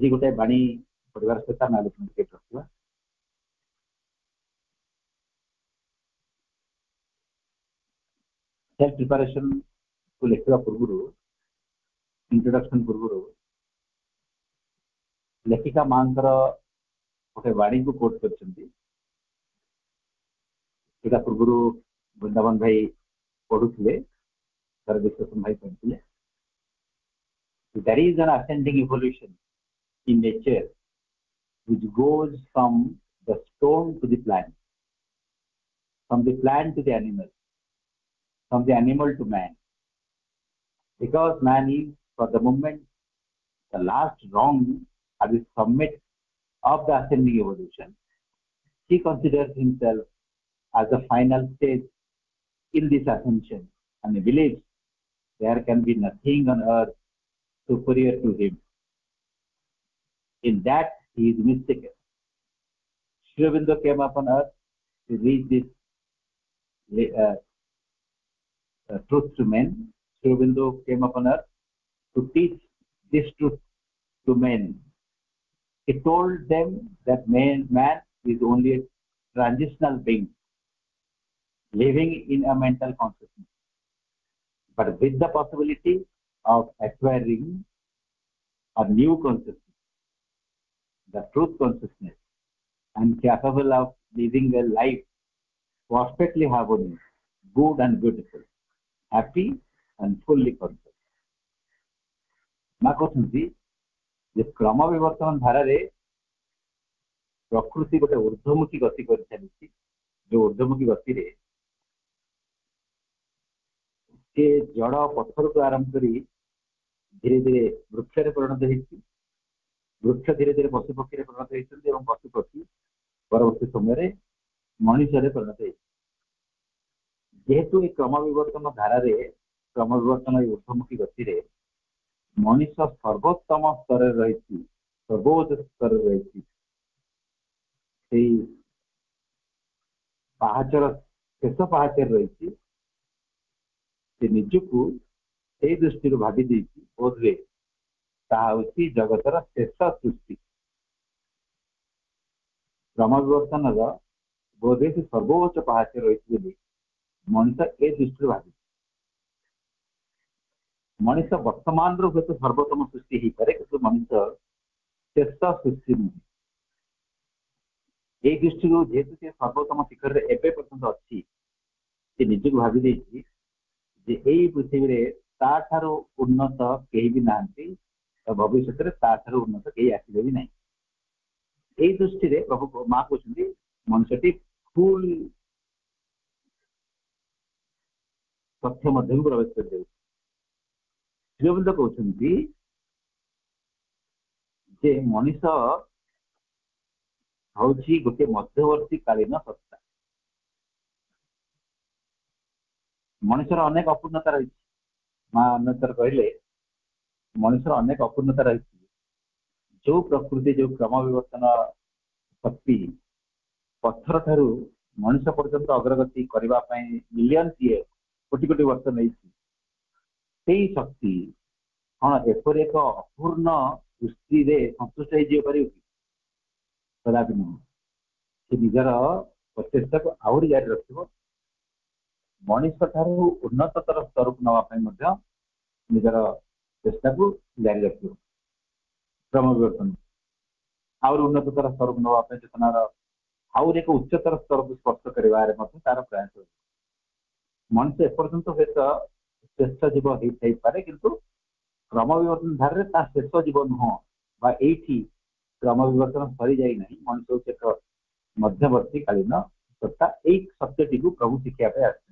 ଆଜି ଗୋଟେ ବାଣୀ ପଢ଼ିବାର ସହିତ ଆମେ ଆଲୋଚନା ଟିକେ ରଖିବା ସେଲ୍ଫ ପ୍ରିପାରେସନ୍କୁ ଲେଖିବା ପୂର୍ବରୁ ଇଣ୍ଟ୍ରୋଡକ୍ସନ୍ ପୂର୍ବରୁ ଲେଖିକା ମାଙ୍କର ଗୋଟେ ବାଣୀକୁ କୋଟ୍ କରିଛନ୍ତି ସେଇଟା ପୂର୍ବରୁ ବୃନ୍ଦାବନ ଭାଇ ପଢ଼ୁଥିଲେ ତାର ବିଶ୍ୱସନ ଭାଇ ପଢ଼ୁଥିଲେ there is an ascending evolution in nature, which goes from the stone to the plant, from the plant to the animal, from the animal to man. Because man is, for the moment, the last rung at the summit of the ascending evolution, he considers himself as the final stage in this ascension and he believes there can be nothing on earth superior to him in that he is mistaken Shrivindo came upon earth to reach this uh, uh, truth to men Shrivindo came upon earth to teach this truth to men he told them that man, man is only a transitional being living in a mental consciousness but with the possibility of acquiring a new consciousness the truth consciousness and capable of living a life perfectly harmonious, good and beautiful, happy and fully conscious. je ମା କହୁଛନ୍ତି ଯେ prakruti gote urdhamuki gati kori chalichi ଗତି urdhamuki gati re ke jada pathar ko aram kari ଧୀରେ ଧୀରେ ବୃକ୍ଷରେ ପରିଣତ ହେଇଛି ବୃକ୍ଷ ଧୀରେ ଧୀରେ ପଶୁପକ୍ଷୀରେ ପରିଣତ ହେଇଛନ୍ତି ଏବଂ ପଶୁପକ୍ଷୀ ପରବର୍ତ୍ତୀ ସମୟରେ ମଣିଷରେ ପରିଣତ ହେଇଛି ଯେହେତୁ ଏ କ୍ରମ ବିବର୍ତ୍ତନ ଧାରାରେ କ୍ରମ ବିବର୍ତ୍ତନ ଏ ଉର୍ଦ୍ଧ୍ୱମୁଖୀ ଗତିରେ ମଣିଷ ସର୍ବୋତ୍ତମ ସ୍ତରରେ ରହିଛି ସର୍ବୋଚ୍ଚ ସ୍ତରରେ ରହିଛି ସେଇ ପାହାଚର ଶେଷ ପାହାଚରେ ରହିଛି ସେ ନିଜକୁ ସେଇ ଦୃଷ୍ଟିରୁ ଭାବି ଦେଇଛି ବୋଧରେ जगतर शेष सृष्टि क्रमविवर्तन रोधे सर्वोच्च पहाचे रही मनीष ए दृष्टि भागी मनीष बर्तमान रूत सर्वोत्तम सृष्टि ही पारे कि मनीष शेष सृष्टि नुह ये दृष्टि जेहेतु से सर्वोत्तम शिखर से एवं पर्यटन अच्छी से निजी भाभी पृथ्वी से उन्नत कहीं भी नहांती భవిష్యత్తులో తాతర ఉన్నత కై యాక్టివిటీని లేదు ఈ దృష్టిదే ప్రభు మాకొస్తుంది మనశతి పూల్ పట్టమ దేవు ప్రవేశిస్తుంది జీవనకౌస్తుంది ఏ మనిషౌ Hausdorff యొక్క మధ్యవర్తి కాలినొక్కత మనిషర అనేక అపూర్ణత రైచి మా అన్నతర్ కొయిలే ମଣିଷର ଅନେକ ଅପୂର୍ଣ୍ଣତା ରହିଛି ଯୋଉ ପ୍ରକୃତି ଯୋଉ କ୍ରମ ବିବର୍ତ୍ତନ ଶକ୍ତି ପଥର ଠାରୁ ମଣିଷ ପର୍ଯ୍ୟନ୍ତ ଅଗ୍ରଗତି କରିବା ପାଇଁ ମିଲିୟନ୍ କିଏ କୋଟି କୋଟି ବର୍ଷ ନେଇଛି ସେଇ ଶକ୍ତି କ'ଣ ଏପରି ଏକ ଅପୂର୍ଣ୍ଣ ସୃଷ୍ଟିରେ ସନ୍ତୁଷ୍ଟ ହେଇଯିବ ପାରିବ କି କଦାପି ନୁହଁ ସେ ନିଜର ପ୍ରଚେଷ୍ଟାକୁ ଆହୁରି ଜାରି ରଖିବ ମଣିଷ ଠାରୁ ଉନ୍ନତତର ସ୍ତରକୁ ନେବା ପାଇଁ ମଧ୍ୟ ନିଜର there's double there is a few क्रमविवर्तन ଆହୁରି ଉନ୍ନତତର ସ୍ତରକୁ ନେବା ପାଇଁ ଚେତନାର ଆହୁରି ଏକ ଉଚ୍ଚତର ସ୍ତରକୁ ସ୍ପର୍ଶ କରିବାରେ ମଧ୍ୟ ତାର ପ୍ରୟାସ ରହିଛି ମଣିଷ ଏପର୍ଯ୍ୟନ୍ତ ହୁଏତ ଶ୍ରେଷ୍ଠ ଜୀବ ହେଇଥାଇପାରେ କିନ୍ତୁ କ୍ରମବିବର୍ତ୍ତନ ଧାରରେ ତା ଶେଷ ଜୀବ ନୁହଁ ବା ଏଇଠି କ୍ରମବିବର୍ତ୍ତନ ସରିଯାଇ ନାହିଁ ମଣିଷ ହେଉଛି ଏକ ମଧ୍ୟବର୍ତ୍ତୀକାଳୀନ ସତ୍ତା ଏଇ ସତ୍ୟଟିକୁ ପ୍ରଭୁ ଶିଖିବା ପାଇଁ ଆସିଛନ୍ତି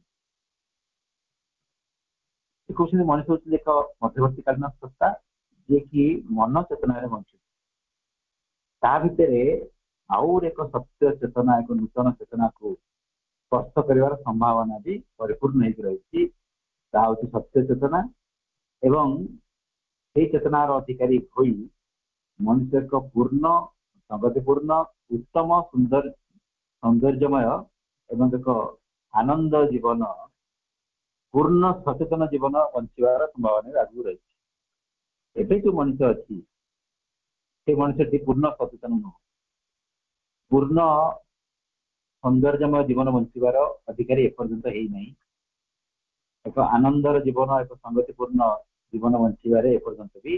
ସେ କହୁଛନ୍ତି ମଣିଷ ହେଉଛନ୍ତି ଏକ ମଧ୍ୟବର୍ତ୍ତୀକାଳୀନ ସତ୍ତା ଯିଏକି ମନ ଚେତନାରେ ବଞ୍ଚୁଛି ତା ଭିତରେ ଆଉ ଏକ ସତ୍ୟ ଚେତନା ଏକ ନୂତନ ଚେତନାକୁ ସ୍ପର୍ଶ କରିବାର ସମ୍ଭାବନା ବି ପରିପୂର୍ଣ୍ଣ ହେଇକି ରହିଛି ତାହା ହେଉଛି ସତ୍ୟ ଚେତନା ଏବଂ ସେଇ ଚେତନାର ଅଧିକାରୀ ହୋଇ ମଣିଷ ଏକ ପୂର୍ଣ୍ଣ ସଂଗତିପୂର୍ଣ୍ଣ ଉତ୍ତମ ସୁନ୍ଦର ସୌନ୍ଦର୍ଯ୍ୟମୟ ଏବଂ ଏକ ଆନନ୍ଦ ଜୀବନ ପୂର୍ଣ୍ଣ ସଚେତନ ଜୀବନ ବଞ୍ଚିବାର ସମ୍ଭାବନାରେ ଆଗକୁ ରହିଛି ଏବେ ଯୋଉ ମଣିଷ ଅଛି ସେ ମଣିଷଟି ପୂର୍ଣ୍ଣ ସଚେତନ ନୁହଁ ପୂର୍ଣ୍ଣ ସୌନ୍ଦର୍ଯ୍ୟମୟ ଜୀବନ ବଞ୍ଚିବାର ଅଧିକାରୀ ଏପର୍ଯ୍ୟନ୍ତ ହେଇନାହିଁ ଏକ ଆନନ୍ଦର ଜୀବନ ଏକ ସଙ୍ଗତିପୂର୍ଣ୍ଣ ଜୀବନ ବଞ୍ଚିବାରେ ଏପର୍ଯ୍ୟନ୍ତ ବି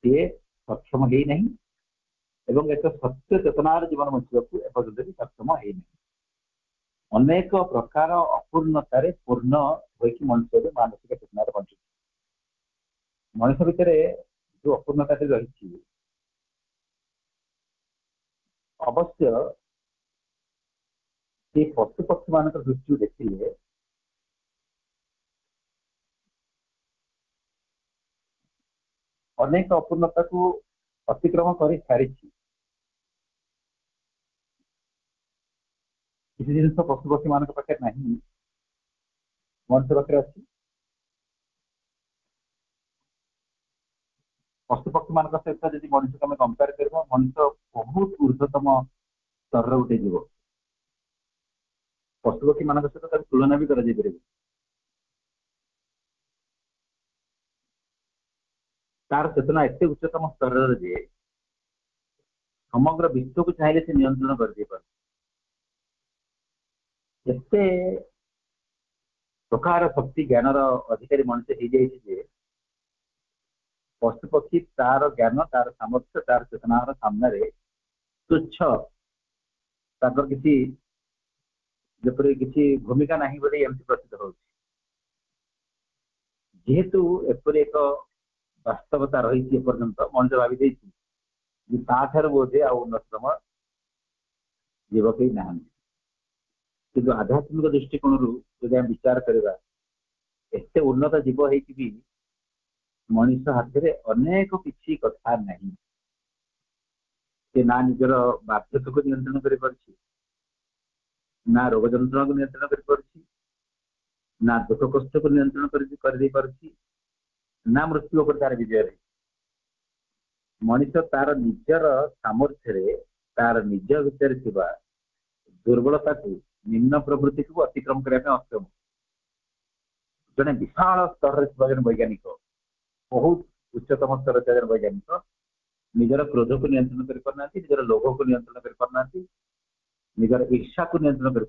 ସିଏ ସକ୍ଷମ ହେଇନାହିଁ ଏବଂ ଏକ ସତ୍ୟ ଚେତନାର ଜୀବନ ବଞ୍ଚିବାକୁ ଏପର୍ଯ୍ୟନ୍ତ ବି ସକ୍ଷମ ହେଇନାହିଁ ଅନେକ ପ୍ରକାର ଅପୂର୍ଣ୍ଣତାରେ ପୂର୍ଣ୍ଣ ହୋଇକି ମଣିଷ ଏବେ ମାନସିକ ଚେତନାରେ ବଞ୍ଚୁଛି ମଣିଷ ଭିତରେ ଯୋଉ ଅପୂର୍ଣ୍ଣତାଟି ରହିଛି ଅବଶ୍ୟ ସେ ପଶୁପକ୍ଷୀ ମାନଙ୍କର ଦୃଷ୍ଟିରୁ ଦେଖିଲେ ଅନେକ ଅପୂର୍ଣ୍ଣତାକୁ ଅତିକ୍ରମ କରି ସାରିଛି କିଛି ଜିନିଷ ପଶୁପକ୍ଷୀ ମାନଙ୍କ ପାଖରେ ନାହିଁ ମଣିଷ ପାଖରେ ଅଛି ପଶୁପକ୍ଷୀ ମାନଙ୍କ ସହିତ ଯଦି ମଣିଷକୁ ଆମେ କମ୍ପେୟାର କରିବା ମଣିଷ ବହୁତ ଉର୍ଦ୍ଧତମ ସ୍ତରରେ ଉଠେଇଯିବ ପଶୁପକ୍ଷୀ ମାନଙ୍କ ସହିତ ତାକୁ ତୁଳନା ବି କରାଯାଇପାରିବ ତାର ଚେତନା ଏତେ ଉଚ୍ଚତମ ସ୍ତରରେ ଯେ ସମଗ୍ର ବିଶ୍ୱକୁ ଚାହିଁଲେ ସେ ନିୟନ୍ତ୍ରଣ କରିଦେଇପାରେ प्रकार शक्ति ज्ञान अधिकारी मनुष्य हो पशुपक्षी तार ज्ञान तार सामर्थ्य तार चेतना सामने तुच्छ किसी जपर कि भूमिका ना बोले एम प्रसिद्ध होेतु एपरी एक बास्तवता रही मनुष्य भाई ताठ बोधे आउ नम जीवक ही नहांती କିନ୍ତୁ ଆଧ୍ୟାତ୍ମିକ ଦୃଷ୍ଟିକୋଣରୁ ଯଦି ଆମେ ବିଚାର କରିବା ଏତେ ଉନ୍ନତ ଜୀବ ହେଇକି ବି ମଣିଷ ହାତରେ ଅନେକ କିଛି କଥା ନାହିଁ ସେ ନା ନିଜର ବାର୍ଦ୍ଧକ୍ୟକୁ ନିୟନ୍ତ୍ରଣ କରିପାରୁଛି ନା ରୋଗ ଯନ୍ତ୍ରଣାକୁ ନିୟନ୍ତ୍ରଣ କରିପାରୁଛି ନା ଦୁଃଖ କଷ୍ଟକୁ ନିୟନ୍ତ୍ରଣ କରିଦେଇପାରୁଛି ନା ମୃତ୍ୟୁ ଉପରେ ତାର ବିଜୟରେ ମଣିଷ ତାର ନିଜର ସାମର୍ଥ୍ୟରେ ତାର ନିଜ ଭିତରେ ଥିବା ଦୁର୍ବଳତାକୁ निम्न को अतिक्रम करने अक्षम जड़े विशाल स्तर जन वैज्ञानिक बहुत उच्चतम स्तर जन वैज्ञानिक निजर क्रोध को नियंत्रण कर निजर लोभ को नियंत्रण कर ईर्षा को नियंत्रण कर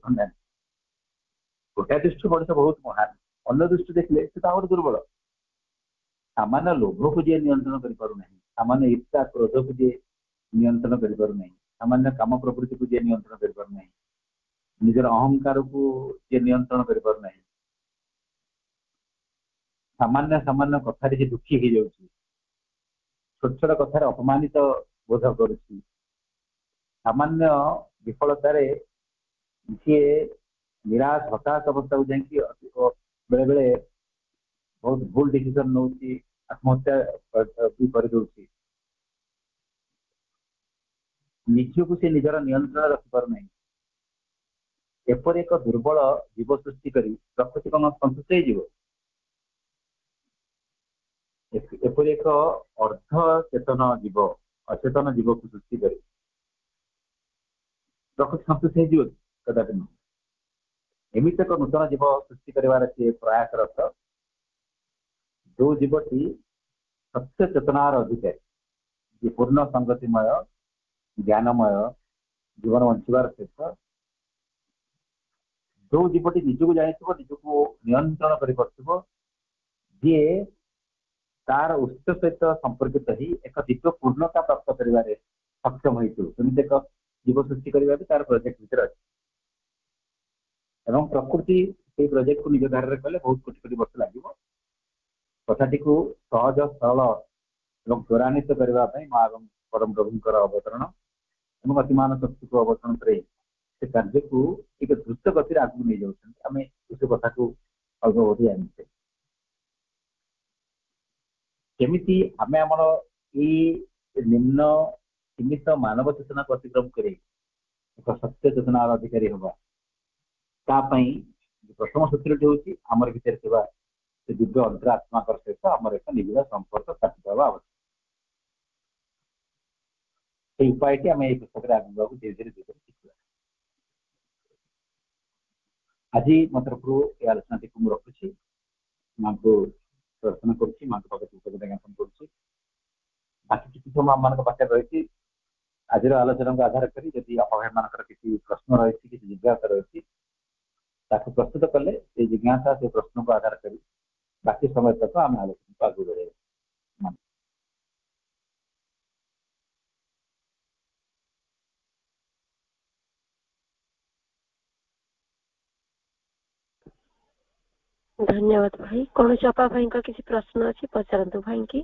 गोटा दृष्टि मनुष्य बहुत महान अन्न दृष्टि देखले से तो दुर्बल सामान्य लोभ को जी नियंत्रण कर सामान्य ईर्षा क्रोध को जी नियंत्रण कर सामान्य काम प्रवृत्ति को जी नियंत्रण कर ନିଜର ଅହଙ୍କାରକୁ ଯିଏ ନିୟନ୍ତ୍ରଣ କରିପାରୁ ନାହିଁ ସାମାନ୍ୟ ସାମାନ୍ୟ କଥାରେ ଯିଏ ଦୁଃଖୀ ହେଇଯାଉଛି ଛୋଟ ଛୋଟ କଥାରେ ଅପମାନିତ ବୋଧ କରୁଛି ସାମାନ୍ୟ ବିଫଳତାରେ ସିଏ ନିରାଶ ହତାଶ ଅବସ୍ଥାକୁ ଯାଇକି ବେଳେବେଳେ ବହୁତ ଭୁଲ ଡିସିସନ ନେଉଛି ଆତ୍ମହତ୍ୟା ବି କରିଦେଉଛି ନିଜକୁ ସେ ନିଜର ନିୟନ୍ତ୍ରଣ ରଖିପାରୁନାହିଁ एपरी एक दुर्बल जीव सृष्टि कर प्रकृति कम सन्तुष्ट होपरी एक अर्ध चेतन जीव अचेतन जीव को सृष्टि कर प्रकृति सन्तुष्ट हो कदापि नुह एमित एक नूतन जीव सृष्टि कर सी प्रयासरत जो जीव जीवटी सत्य चेतनार अधिकारी पूर्ण संगतिमय ज्ञानमय जीवन बचार चेष्टा जो ଦୀପଟି ନିଜକୁ ଜାଣିଥିବ ନିଜକୁ ନିୟନ୍ତ୍ରଣ କରିପାରୁଥିବ ଯିଏ ତାର ଉତ୍ସ ସହିତ ସମ୍ପର୍କିତ ହେଇ ଏକ ଦିବ୍ୟ ପୂର୍ଣ୍ଣତା ପ୍ରାପ୍ତ କରିବାରେ ସକ୍ଷମ ହେଇଥିବ ସେମିତି ଏକ ଜୀବ ସୃଷ୍ଟି କରିବା ବି ତାର ପ୍ରୋଜେକ୍ଟ ଭିତରେ ଅଛି ଏବଂ ପ୍ରକୃତି ସେଇ ପ୍ରୋଜେକ୍ଟକୁ ନିଜ ଧାରାରେ କଲେ ବହୁତ କୋଟି କୋଟି ବର୍ଷ ଲାଗିବ କଥାଟିକୁ ସହଜ ସରଳ ଏବଂ ତ୍ୱରାନ୍ୱିତ କରିବା ପାଇଁ ମା ଏବଂ ପରମ ପ୍ରଭୁଙ୍କର ଅବତରଣ ଏବଂ ଅତିମାନ ଶକ୍ତିକୁ ଅବତରଣ କରି ସେ କାର୍ଯ୍ୟକୁ ଟିକେ ଦ୍ରୁତ ଗତିରେ ଆଗକୁ ନେଇଯାଉଛନ୍ତି ଆମେ ଏସବୁ କଥାକୁ ଅଳ୍ପ ବଢି ଆଣିଛେ କେମିତି ଆମେ ଆମର ଏଇ ନିମ୍ନ ସୀମିତ ମାନବ ଚେତନାକୁ ଅତିକ୍ରମ କରି ଏକ ସତ୍ୟ ଚେତନାର ଅଧିକାରୀ ହେବା ତା ପାଇଁ ପ୍ରଥମ ସୂତ୍ରଟି ହେଉଛି ଆମର ଭିତରେ ଥିବା ସେ ଦିବ୍ୟ ଆତ୍ମାଙ୍କର ସହିତ ଆମର ଏକ ନିବିଡ଼ ସମ୍ପର୍କ ସ୍ଥାପିତ ହେବା ଆବଶ୍ୟକ সেই ଉପାୟଟି ଆମେ এই পুস্তকের ଆଗକୁ ଧୀରେ ଧୀରେ ধীরে ଆଜି ମୋ ତରଫରୁ ଏ ଆଲୋଚନାଟିକୁ ମୁଁ ରଖୁଛି ମାଙ୍କୁ ପ୍ରାର୍ଥନା କରୁଛି ମାଙ୍କ ପାଖରେ କୃତଜ୍ଞତା ଜ୍ଞାପନ କରୁଛି ବାକି କିଛି ସମୟ ଆମମାନଙ୍କ ପାଖରେ ରହିଛି ଆଜିର ଆଲୋଚନାକୁ ଆଧାର କରି ଯଦି ଆପଣମାନଙ୍କର କିଛି ପ୍ରଶ୍ନ ରହିଛି କିଛି ଜିଜ୍ଞାସା ରହିଛି ତାକୁ ପ୍ରସ୍ତୁତ କଲେ ସେ ଜିଜ୍ଞାସା ସେ ପ୍ରଶ୍ନକୁ ଆଧାର କରି ବାକି ସମୟ ତକ ଆମେ ଆଲୋଚନାକୁ ଆଗକୁ ବଢ଼ାଇବା धन्यवाद भाई कौन चपा भाई का किसी प्रश्न अच्छी पचारत भाई की